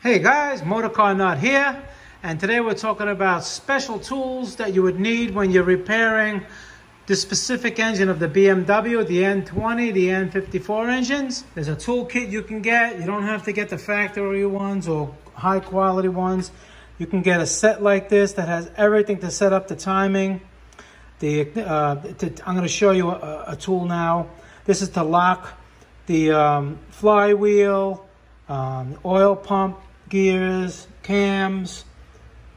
Hey guys, Motorcar Nut here, and today we're talking about special tools that you would need when you're repairing the specific engine of the BMW, the N20, the N54 engines. There's a toolkit you can get. You don't have to get the factory ones or high quality ones. You can get a set like this that has everything to set up the timing. The uh, to, I'm going to show you a, a, tool now. This is to lock the um, flywheel, um, oil pump, gears, cams,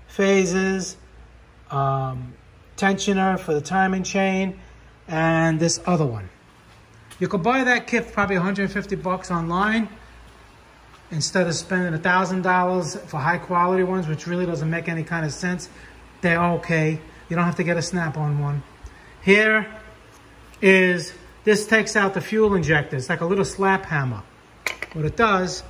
phases, um, tensioner for the timing chain, and this other one. You could buy that kit for probably 150 bucks online instead of spending $1,000 for high quality ones, which really doesn't make any kind of sense. They're okay. You don't have to get a snap-on one. Here is, this takes out the fuel injector. It's like a little slap hammer. What it does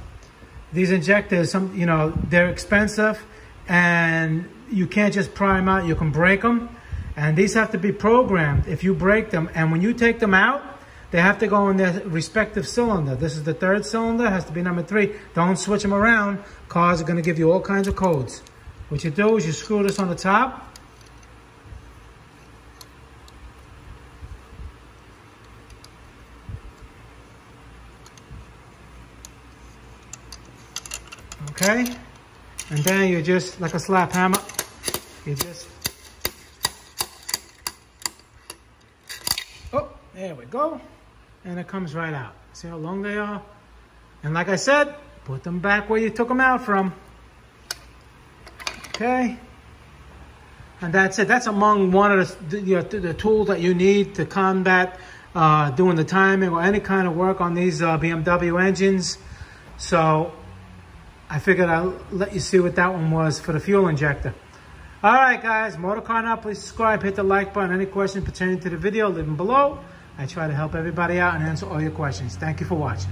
these injectors, some you know, they're expensive and you can't just pry them out. You can break them. And these have to be programmed if you break them. And when you take them out, they have to go in their respective cylinder. This is the third cylinder, has to be number three. Don't switch them around. Cars are gonna give you all kinds of codes. What you do is you screw this on the top, okay? And then you just, like a slap hammer, you just, oh, there we go. And it comes right out. See how long they are? And like I said, put them back where you took them out from. Okay? And that's it. That's among one of the, the tools that you need to combat uh, doing the timing or any kind of work on these uh, BMW engines. So I figured I'll let you see what that one was for the fuel injector. All right, guys, Motorcar Nut, please subscribe, hit the like button. Any questions pertaining to the video, leave them below. I try to help everybody out and answer all your questions. Thank you for watching.